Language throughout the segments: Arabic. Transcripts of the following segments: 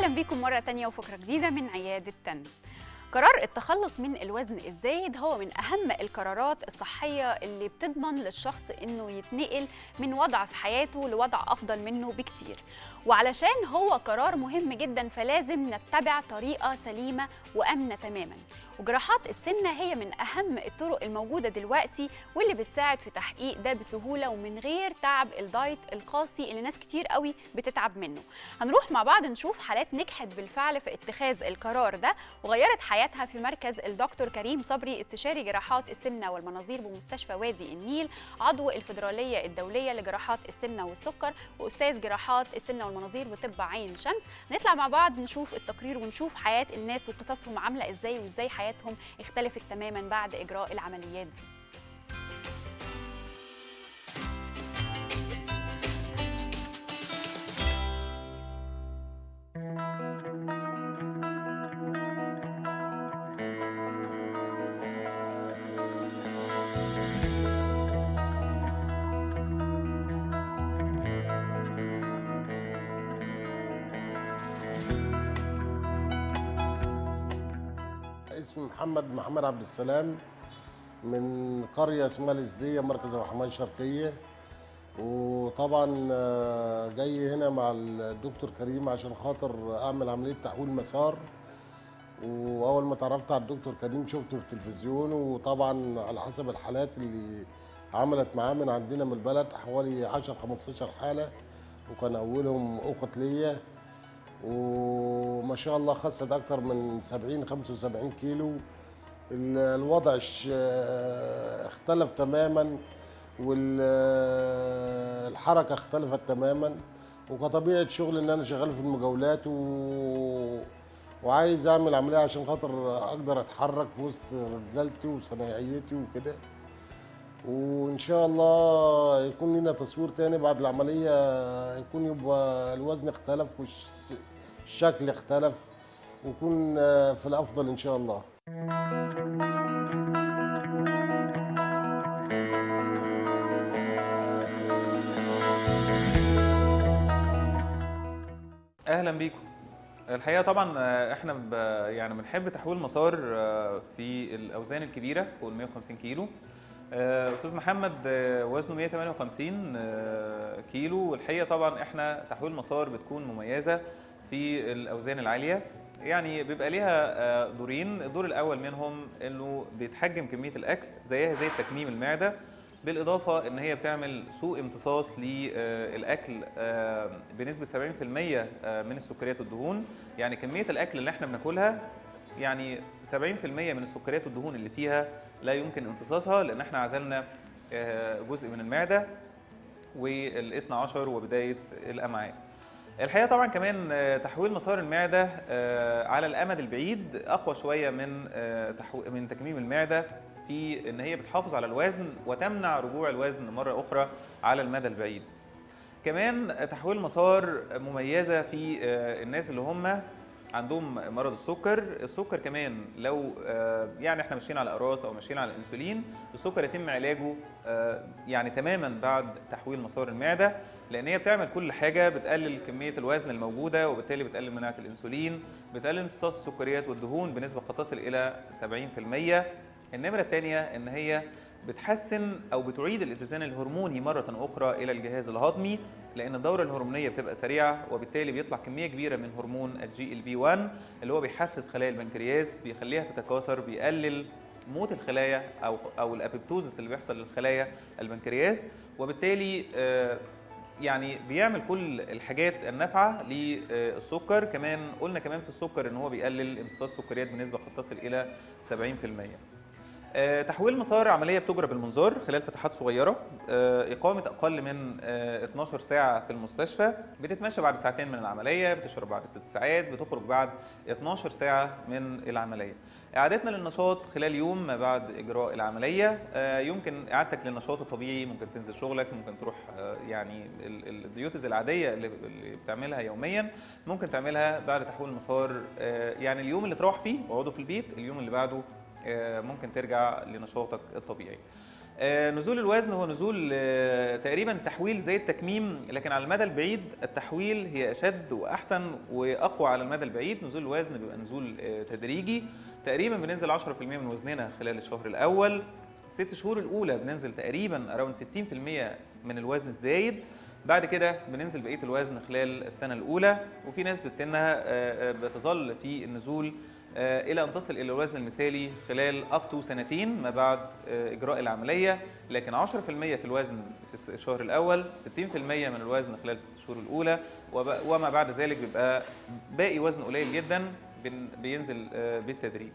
أهلا بيكم مرة تانية وفقرة جديدة من عيادة تن. قرار التخلص من الوزن الزايد هو من أهم القرارات الصحية اللي بتضمن للشخص إنه يتنقل من وضع في حياته لوضع أفضل منه بكتير. وعلشان هو قرار مهم جدا فلازم نتبع طريقة سليمة وأمنة تماما. وجراحات السمنة هي من أهم الطرق الموجودة دلوقتي واللي بتساعد في تحقيق ده بسهولة ومن غير تعب الدايت القاسي اللي ناس كتير قوي بتتعب منه. هنروح مع بعض نشوف حالات نجحت بالفعل في اتخاذ القرار ده وغيرت حياتها في مركز الدكتور كريم صبري استشاري جراحات السمنة والمناظير بمستشفى وادي النيل عضو الفدراليه الدولية لجراحات السمنة والسكر وأستاذ جراحات السمنة والمناظير بطب عين شمس. نطلع مع بعض نشوف التقرير ونشوف حياة الناس وقصصهم عاملة إزاي وإزاي حياتهم اختلفت تماما بعد إجراء العمليات دي. اسمي محمد محمد عبد السلام من قرية اسمها الإزدية مركز الرحمن الشرقية. وطبعا آه، جاي هنا مع الدكتور كريم عشان خاطر أعمل عملية تحويل مسار. وأول ما اتعرفت على الدكتور كريم شفته في التلفزيون. وطبعا على حسب الحالات اللي عملت معاه من عندنا من البلد حوالي 10 15 حالة. وكان أولهم أخت ليا. وما شاء الله خست أكتر من 70 75 كيلو. ال- الوضع اختلف تماما والحركه اختلفت تماما. وكطبيعة شغل إن أنا شغال في المجاولات و... وعايز أعمل عملية عشان خاطر أقدر أتحرك في وسط رجالتي وصنايعيتي وكده. وإن شاء الله يكون لنا تصوير تاني بعد العملية يكون يبقى الوزن اختلف والشكل اختلف ويكون آه، في الأفضل إن شاء الله. أهلا بيكم. الحقيقة طبعا آه، إحنا يعني بنحب تحويل مسار آه، في الأوزان الكبيرة فوق ال 150 كيلو. أستاذ محمد وزنه 158 آه، كيلو. والحقيقة طبعا إحنا تحويل مسار بتكون مميزة. في الأوزان العالية يعني بيبقى ليها آه، دورين. الدور الأول منهم إنه بيتحجم كمية الأكل زيها زي تكميم المعدة بالإضافة إن هي بتعمل سوء امتصاص للاكل آه، بنسبة 70% آه، من السكريات والدهون يعني كمية الأكل اللي إحنا بناكلها يعني 70% من السكريات والدهون اللي فيها لا يمكن امتصاصها لأن إحنا عزلنا آه، جزء من المعدة والإثنى عشر وبداية الأمعاء. الحقيقة طبعا كمان آه، تحويل مسار المعدة آه، على الأمد البعيد أقوى شوية من آه، من تكميم المعدة في إن هي بتحافظ على الوزن وتمنع رجوع الوزن مرة أخرى على المدى البعيد. كمان تحويل مسار مميزة في الناس اللي هم عندهم مرض السكر. السكر كمان لو آه، يعني إحنا ماشيين على اقراص أو ماشيين على الانسولين السكر يتم علاجه آه، يعني تماما بعد تحويل مسار المعدة لأن هي بتعمل كل حاجة بتقلل كمية الوزن الموجودة وبالتالي بتقلل مناعة الإنسولين بتقلل امتصاص السكريات والدهون بنسبة قد تصل إلى 70% النمرة الثانية إن هي بتحسن أو بتعيد الاتزان الهرموني مرة أخرى إلى الجهاز الهضمي لأن الدورة الهرمونية بتبقى سريعة وبالتالي بيطلع كمية كبيرة من هرمون ال GLP 1 اللي هو بيحفز خلايا البنكرياس بيخليها تتكاثر بيقلل موت الخلايا أو أو ال apoptosis اللي بيحصل للخلايا البنكرياس وبالتالي آه، يعني بيعمل كل الحاجات النافعة للسكر كمان قلنا كمان في السكر إن هو بيقلل امتصاص السكريات بنسبة قد تصل إلى 70% آه، تحويل مسار عملية بتجرى بالمنظار خلال فتحات صغيرة. آه، إقامة أقل من آه، 12 ساعة في المستشفى. بتتمشى بعد ساعتين من العملية بتشرب بعد 6 ساعات بتخرج بعد 12 ساعة من العملية. إعادتنا للنشاط خلال يوم ما بعد إجراء العملية. آه، يمكن إعادتك للنشاط الطبيعي ممكن تنزل شغلك ممكن تروح آه، يعني ال- ال- الديوتز العادية اللي بتعملها يوميا ممكن تعملها بعد تحويل مسار. آه، يعني اليوم اللي تروح فيه اقعدوا في البيت اليوم اللي بعده آه، ممكن ترجع لنشاطك الطبيعي. آه، نزول الوزن هو نزول آه، تقريبا تحويل زي التكميم لكن على المدى البعيد التحويل هي أشد وأحسن وأقوى على المدى البعيد. نزول الوزن بيبقى نزول آه، تدريجي. تقريبا بننزل 10% من وزننا خلال الشهر الأول. الست شهور الأولى بننزل تقريبا اراوند 60% من الوزن الزايد. بعد كده بننزل بقية الوزن خلال السنة الأولى. وفي ناس بتنها آه، آه، بتظل في النزول آه، إلى أن تصل إلى الوزن المثالي خلال up to سنتين ما بعد آه، إجراء العملية. لكن 10% في الوزن في الشهر الأول 60% من الوزن خلال الست شهور الأولى. وما بعد ذلك بيبقى باقي وزن قليل جدا بينزل آه، بالتدريج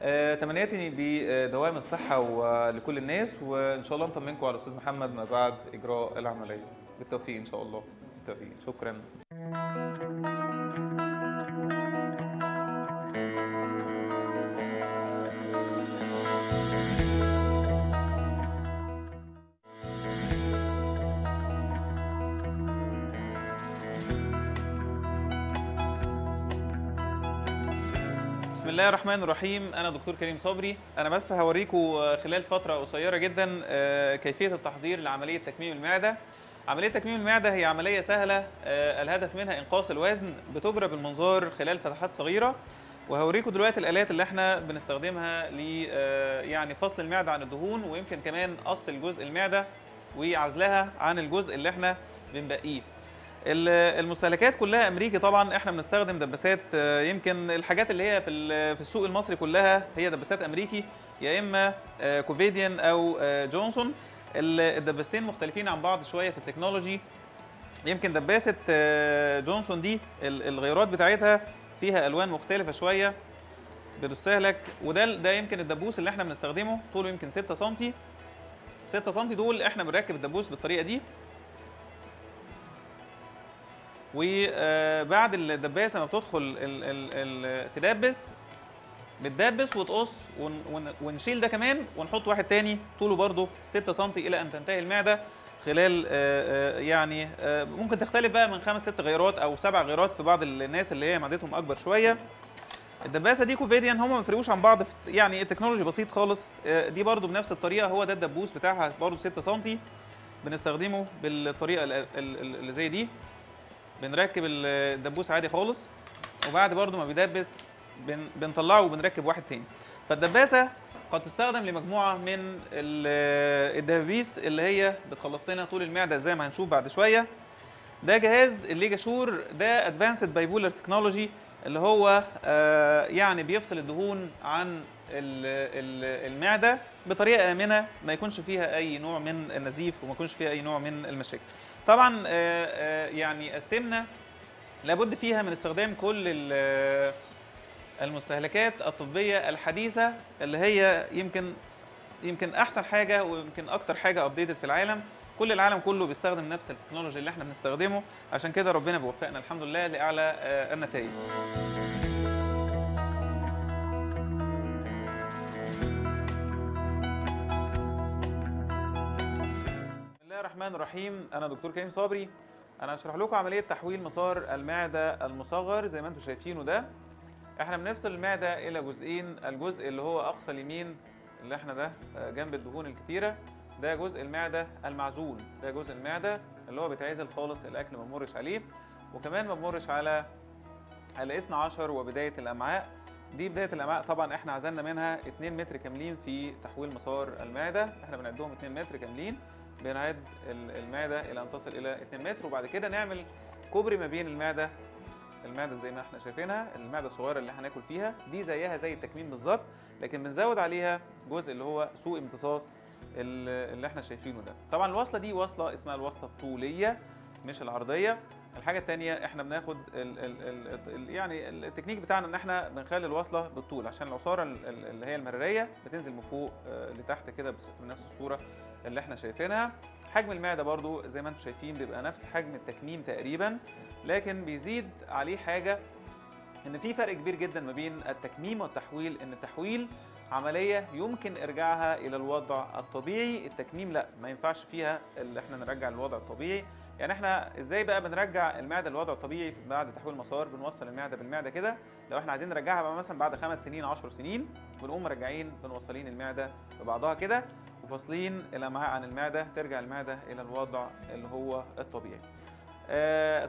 آه، تمنياتي بدوام الصحة ولكل الناس. وإن شاء الله نطمنكم على الأستاذ محمد ما بعد إجراء العملية. بالتوفيق إن شاء الله. بالتوفيق. شكرا. بسم الله الرحمن الرحيم. أنا دكتور كريم صبري. أنا بس هوريكم خلال فترة قصيرة جدا آه، كيفية التحضير لعملية تكميم المعدة. عملية تكميم المعدة هي عملية سهلة آه، الهدف منها إنقاص الوزن بتجرى بالمنظار خلال فتحات صغيرة. وهوريكم دلوقتي الآلات اللي إحنا بنستخدمها ل آه، يعني فصل المعدة عن الدهون ويمكن كمان قص الجزء المعدة وعزلها عن الجزء اللي إحنا بنبقيه. المستهلكات كلها أمريكي طبعا إحنا بنستخدم دباسات آه، يمكن الحاجات اللي هي في ال- في السوق المصري كلها هي دباسات أمريكي يا إما آه، Covidien أو آه، جونسون. ال- الدباستين مختلفين عن بعض شوية في ال technology. يمكن دباسة جونسون دي ال- الغيارات بتاعتها فيها ألوان مختلفة شوية بتستهلك وده ده يمكن الدبوس اللي إحنا بنستخدمه طوله يمكن 6 سم 6 سم دول إحنا بنركب الدبوس بالطريقة دي. وبعد الدباسة ما بتدخل تدبس بتدبس وتقص ون ون ونشيل ده كمان ونحط واحد تاني طوله برضه 6 سم إلى أن تنتهي المعدة خلال يعني ممكن تختلف بقى من خمس ست غيرات أو سبع غيرات في بعض الناس اللي هي معدتهم أكبر شوية. الدباسة دي كوفيديان هم ما بيفرقوش عن بعض يعني التكنولوجي بسيط خالص دي برضو بنفس الطريقة هو ده الدبوس بتاعها برضو 6 سم بنستخدمه بالطريقة ال- ال- ال- اللي زي دي. بنركب ال- الدبوس عادي خالص وبعد برضو ما بيدبس بن بنطلعه وبنركب واحد تاني. فالدباسة قد تستخدم لمجموعة من ال- الدبابيس اللي هي بتخلص لنا طول المعدة زي ما هنشوف بعد شوية. ده جهاز ال LigaSure ده advanced bipolar technology اللي هو آه، يعني بيفصل الدهون عن ال- ال- المعدة. بطريقة آمنة ما يكونش فيها أي نوع من النزيف وما يكونش فيها أي نوع من المشاكل. طبعا آه، آه، يعني السمنة لابد فيها من استخدام كل ال- المستهلكات الطبية الحديثة اللي هي يمكن يمكن أحسن حاجة ويمكن أكتر حاجة updated في العالم. كل العالم كله بيستخدم نفس ال technology اللي إحنا بنستخدمه. عشان كده ربنا بيوفقنا الحمد لله لأعلى آه، النتائج. الرحمن الرحيم. أنا دكتور كريم صبري. أنا هشرح لكم عملية تحويل مسار المعدة المصغر زي ما أنتم شايفينه ده. إحنا بنفصل المعدة إلى جزئين الجزء اللي هو أقصى اليمين اللي إحنا ده آه، جنب الدهون الكتيرة. ده جزء المعدة المعزول. ده جزء المعدة اللي هو بيتعزل خالص الأكل ما بمرش عليه. وكمان ما بمرش على الاثنى عشر وبداية الأمعاء. دي بداية الأمعاء. طبعا إحنا عزلنا منها 2 متر كاملين في تحويل مسار المعدة. إحنا بنعدهم 2 متر كاملين. بنعد ال- المعدة إلى أن تصل إلى 2 متر وبعد كده نعمل كوبري ما بين المعدة المعدة زي ما إحنا شايفينها المعدة الصغيرة اللي هناكل فيها دي زيها زي التكميم بالظبط لكن بنزود عليها جزء اللي هو سوء امتصاص ال- اللي إحنا شايفينه ده. طبعا الوصلة دي وصلة اسمها الوصلة الطولية مش العرضية. الحاجة الثانية إحنا بناخد ال ال ال ال يعني التكنيك بتاعنا إن إحنا بنخلي الوصلة بالطول عشان العصاره ال- ال- اللي هي المرارية بتنزل من فوق آه، لتحت كده بنفس الصورة اللي إحنا شايفينها. حجم المعدة برضو زي ما أنتم شايفين بيبقى نفس حجم التكميم تقريبا لكن بيزيد عليه حاجة إن في فرق كبير جدا ما بين التكميم والتحويل إن التحويل عملية يمكن إرجاعها إلى الوضع الطبيعي التكميم لأ ما ينفعش فيها اللي إحنا نرجع للوضع الطبيعي. يعني إحنا إزاي بقى بنرجع المعدة للوضع الطبيعي بعد تحويل المسار بنوصل المعدة بالمعدة كده. لو إحنا عايزين نرجعها بقى مثلا بعد خمس سنين 10 سنين بنقوم مرجعين بنوصلين المعدة ببعضها كده وفاصلين الامعاء عن المعدة ترجع المعدة إلى الوضع اللي هو الطبيعي.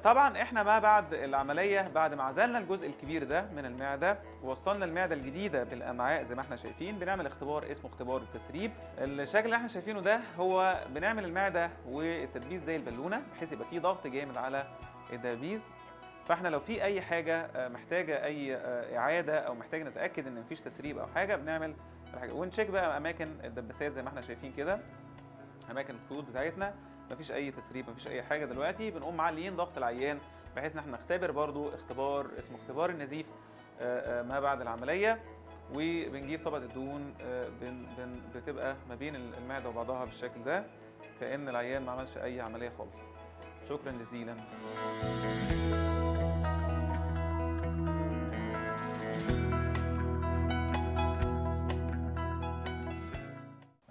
طبعا إحنا ما بعد العملية بعد ما عزلنا الجزء الكبير ده من المعدة ووصلنا المعدة الجديدة بالأمعاء زي ما إحنا شايفين بنعمل اختبار اسمه اختبار التسريب. الشكل اللي إحنا شايفينه ده هو بنعمل المعدة والتدبيس زي البالونة بحيث يبقى فيه ضغط جامد على الدبيس فإحنا لو في أي حاجة آه، محتاجة أي آه، إعادة أو محتاج نتأكد إن مفيش تسريب أو حاجة بنعمل الحاجة ونشيك بقى أماكن الدباسات زي ما إحنا شايفين كده أماكن الخيوط بتاعتنا. مفيش أي تسريب مفيش أي حاجة. دلوقتي بنقوم معليين ضغط العيان بحيث إن إحنا نختبر برضو اختبار اسمه اختبار النزيف آه، آه، ما بعد العملية. وبنجيب طبقه الدهون آه، بتبقى ما بين المعدة وبعضها بالشكل ده. كأن العيان ما عملش أي عملية خالص. شكرا جزيلا.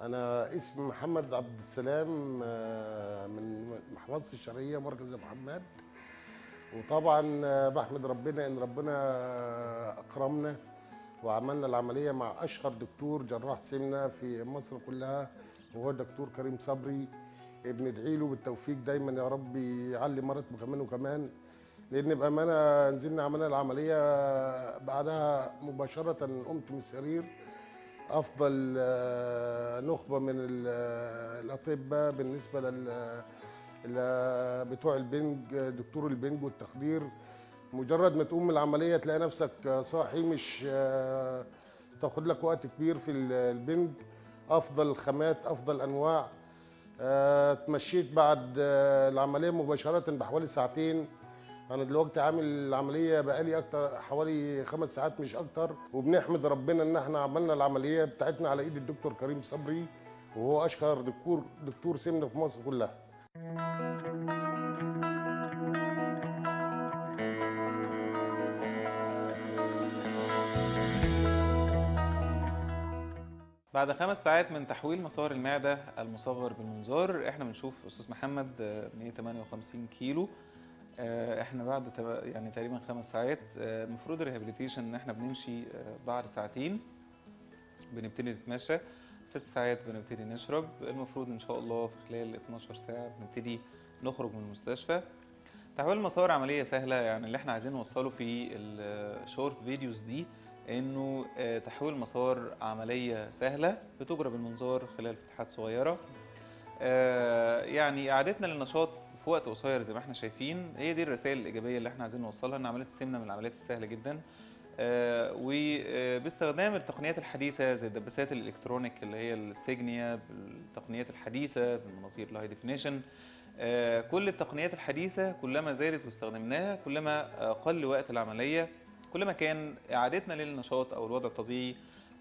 أنا اسمي محمد عبد السلام آه، من محافظة الشرقية مركز محمد. وطبعا آه، بحمد ربنا إن ربنا أكرمنا وعملنا العملية مع أشهر دكتور جراح سمنة في مصر كلها وهو الدكتور كريم صبري. بندعي له بالتوفيق دايما يا رب يعلي مرتبه كمان وكمان. لأن بأمانة نزلنا عملنا العملية بعدها مباشرة قمت من السرير. أفضل آه، نخبة من آه، الأطباء بالنسبة لل ل- بتوع البنج آه، دكتور البنج والتخدير. مجرد ما تقوم من العملية تلاقي نفسك آه، صاحي مش آه، تاخد لك وقت كبير في ال- البنج. أفضل خامات أفضل أنواع. آه، اتمشيت بعد آه، العملية مباشرة بحوالي ساعتين. أنا دلوقتي عامل العملية بقالي أكتر حوالي خمس ساعات مش أكتر وبنحمد ربنا إن إحنا عملنا العملية بتاعتنا على إيد الدكتور كريم صبري وهو أشهر دكتور دكتور سمنة في مصر كلها. بعد خمس ساعات من تحويل مسار المعدة المصغر بالمنظار إحنا بنشوف أستاذ محمد آه، 158 كيلو. آه، إحنا بعد يعني تقريبا خمس ساعات آه، المفروض الريهابيليتيشن إن إحنا بنمشي آه، بعد ساعتين بنبتدي نتمشى. ست ساعات بنبتدي نشرب. المفروض إن شاء الله في خلال 12 ساعة بنبتدي نخرج من المستشفى. تحويل المسار عملية سهلة يعني اللي إحنا عايزين نوصله في ال short videos دي إنه آه، تحويل مسار عملية سهلة بتجرى بالمنظار خلال فتحات صغيرة. آه، يعني إعادتنا للنشاط في وقت قصير زي ما إحنا شايفين. هي دي الرسائل الإيجابية اللي إحنا عايزين نوصلها. إن عملية السمنة من العمليات السهلة جدا. آه، وباستخدام التقنيات الحديثة زي الدباسات ال electronic اللي هي ال Signia بالتقنيات الحديثة بالمناظير ال high definition كل التقنيات الحديثة كلما زادت واستخدمناها كلما آه، قل وقت العملية كلما كان إعادتنا للنشاط أو الوضع الطبيعي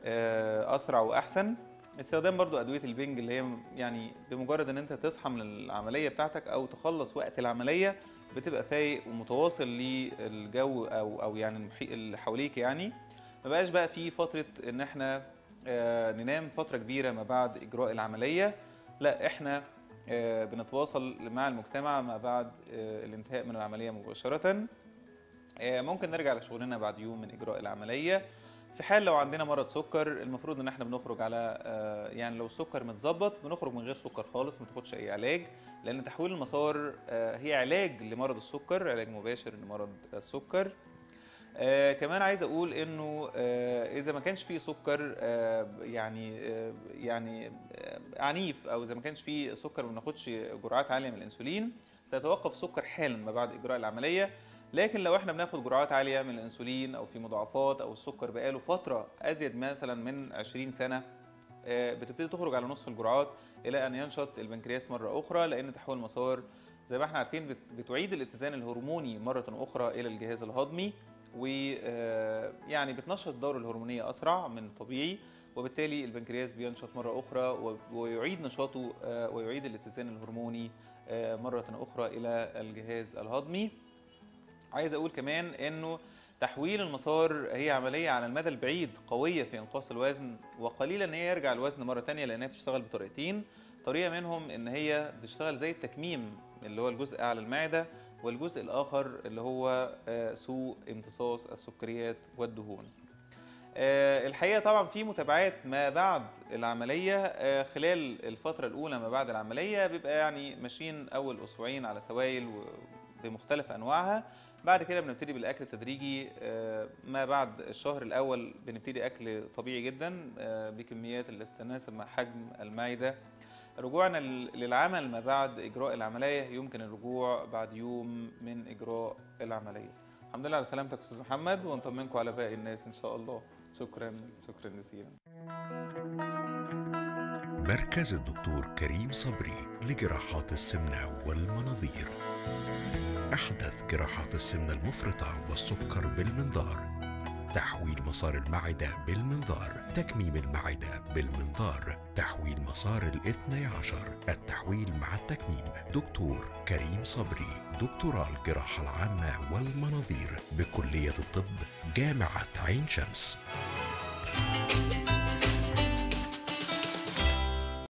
آه، أسرع وأحسن. استخدام برضو أدوية البنج اللي هي يعني بمجرد إن أنت تصحى من العملية بتاعتك أو تخلص وقت العملية بتبقى فايق ومتواصل للجو أو أو يعني المحيط اللي حواليك يعني. ما بقاش بقى في فترة إن إحنا آه، ننام فترة كبيرة ما بعد إجراء العملية. لا إحنا آه، بنتواصل مع المجتمع ما بعد آه، الانتهاء من العملية مباشرة. آه، ممكن نرجع لشغلنا بعد يوم من إجراء العملية. في حال لو عندنا مرض سكر المفروض إن إحنا بنخرج على آه، يعني لو السكر متظبط بنخرج من غير سكر خالص ما تاخدش أي علاج لأن تحويل المسار آه، هي علاج لمرض السكر علاج مباشر لمرض السكر. آه كمان عايز أقول إنه آه إذا ما كانش فيه سكر آه يعني آه يعني آه عنيف أو إذا ما كانش فيه سكر ما بناخدش جرعات عالية من الإنسولين سيتوقف السكر حالا ما بعد إجراء العملية. لكن لو إحنا بناخد جرعات عالية من الانسولين أو في مضاعفات أو السكر بقاله فترة أزيد مثلا من 20 سنة آه، بتبتدي تخرج على نصف الجرعات إلى أن ينشط البنكرياس مرة أخرى لأن تحويل المسار زي ما إحنا عارفين بت- بتعيد الاتزان الهرموني مرة أخرى إلى الجهاز الهضمي ويعني بتنشط الدورة الهرمونية أسرع من الطبيعي وبالتالي البنكرياس بينشط مرة أخرى و- ويعيد نشاطه آه، ويعيد الاتزان الهرموني آه، مرة أخرى إلى الجهاز الهضمي. عايز أقول كمان إنه تحويل المسار هي عملية على المدى البعيد قوية في إنقاص الوزن وقليلا إن هي يرجع الوزن مرة تانية لأنها بتشتغل بطريقتين. طريقة منهم إن هي بتشتغل زي التكميم اللي هو الجزء أعلى المعدة والجزء الآخر اللي هو آه، سوء امتصاص السكريات والدهون. آه، الحقيقة طبعا في متابعات ما بعد العملية آه، خلال الفترة الأولى ما بعد العملية بيبقى يعني ماشيين أول أسبوعين على سوائل بمختلف أنواعها. بعد كده بنبتدي بالأكل التدريجي. آه، ما بعد الشهر الأول بنبتدي أكل طبيعي جدا آه، بكميات اللي تتناسب مع حجم المعدة. رجوعنا لل- للعمل ما بعد إجراء العملية. يمكن الرجوع بعد يوم من إجراء العملية. الحمد لله على سلامتك أستاذ محمد ونطمنكم على باقي الناس إن شاء الله. شكرا شكرا جزيلا. مركز الدكتور كريم صبري لجراحات السمنة والمناظير. أحدث جراحات السمنة المفرطة والسكر بالمنظار. تحويل مسار المعدة بالمنظار. تكميم المعدة بالمنظار. تحويل مسار الاثني عشر. التحويل مع التكميم. دكتور كريم صبري دكتوراه الجراحة العامة والمناظير. بكلية الطب جامعة عين شمس.